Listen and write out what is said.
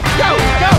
go, go.